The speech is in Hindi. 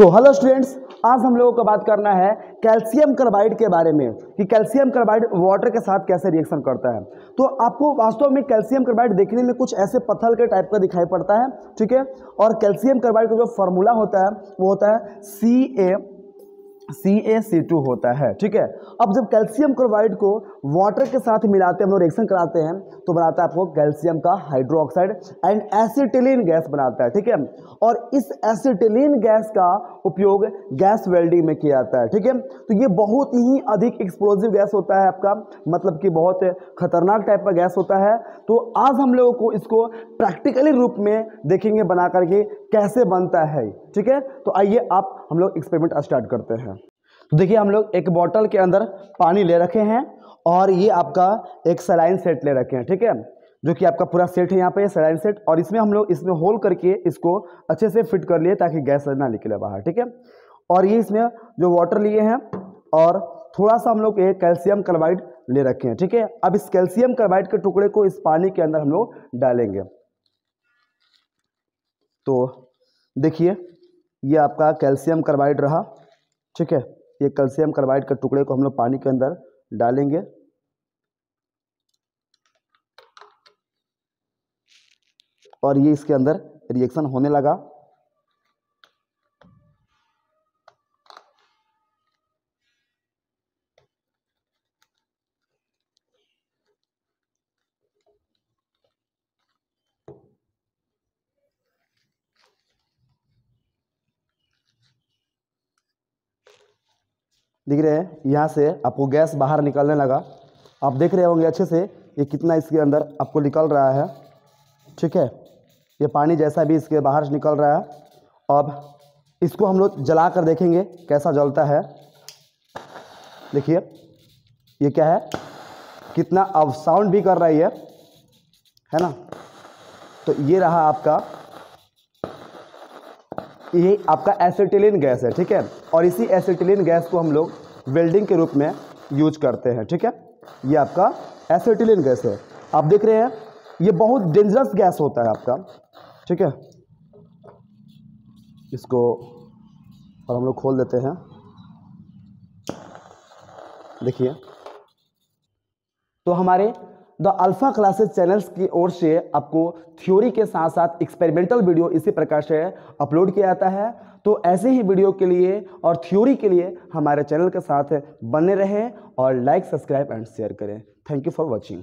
सो हेलो स्टूडेंट्स आज हम लोगों को बात करना है कैल्शियम कार्बाइड के बारे में कि कैल्शियम कार्बाइड वाटर के साथ कैसे रिएक्शन करता है। तो आपको वास्तव में कैल्शियम कार्बाइड देखने में कुछ ऐसे पत्थर के टाइप का दिखाई पड़ता है, ठीक है? और कैल्शियम कार्बाइड का जो फॉर्मूला होता है, वो होता है सी ए सी ए सी टू होता है, ठीक है? अब जब कैल्शियम क्लोराइड को वाटर के साथ मिलाते हैं, हम लोग रिएक्शन कराते हैं तो बनाता है आपको कैल्शियम का हाइड्रोक्साइड एंड एसिटिलीन गैस बनाता है, ठीक है? और इस एसिटिलीन गैस का उपयोग गैस वेल्डिंग में किया जाता है, ठीक है? तो ये बहुत ही अधिक एक्सप्लोजिव गैस होता है आपका मतलब कि बहुत खतरनाक टाइप का गैस होता है। तो आज हम लोगों को इसको प्रैक्टिकली रूप में देखेंगे, बना करके कैसे बनता है, ठीक है? तो आइए आप हम लोग एक्सपेरिमेंट स्टार्ट करते हैं। तो देखिए हम लोग एक बॉटल के अंदर पानी ले रखे हैं और ये आपका एक सलाइन सेट ले रखे हैं, ठीक है? जो कि आपका पूरा सेट है यहाँ पे सलाइन सेट और इसमें हम लोग इसमें होल करके इसको अच्छे से फिट कर लिए ताकि गैस ना निकले बाहर, ठीक है? और ये इसमें जो वाटर लिए हैं और थोड़ा सा हम लोग एक कैल्शियम कार्बाइड ले रखे हैं, ठीक है? अब इस कैल्शियम कार्बाइड के टुकड़े को इस पानी के अंदर हम लोग डालेंगे। तो देखिए, ये आपका कैल्शियम कार्बाइड रहा, ठीक है? ये कैल्शियम कार्बाइड के टुकड़े को हम लोग पानी के अंदर डालेंगे। और ये इसके अंदर रिएक्शन होने लगा। दिख रहे हैं, यहाँ से आपको गैस बाहर निकलने लगा। आप देख रहे होंगे अच्छे से ये कितना इसके अंदर आपको निकल रहा है। ठीक है? ये पानी जैसा भी इसके बाहर से निकल रहा है। अब इसको हम लोग जला कर देखेंगे कैसा जलता है। देखिए, ये क्या है? कितना अब साउंड भी कर रही है है ना? तो ये रहा आपका ये आपका एसिटिलीन गैस है, ठीक है? और इसी एसिटिलीन गैस को हम लोग वेल्डिंग के रूप में यूज़ करते हैं, ठीक है? ये आपका एसिटिलीन गैस है। आप देख रहे हैं, ये बहुत डेंजरस गैस होता है आपका, ठीक है? इसको और हम लोग खोल देते हैं। देखिए तो हमारे द अल्फ़ा क्लासेस चैनल्स की ओर से आपको थ्योरी के साथ साथ एक्सपेरिमेंटल वीडियो इसी प्रकार से अपलोड किया जाता है। तो ऐसे ही वीडियो के लिए और थ्योरी के लिए हमारे चैनल के साथ बने रहें और लाइक सब्सक्राइब एंड शेयर करें। Thank you for watching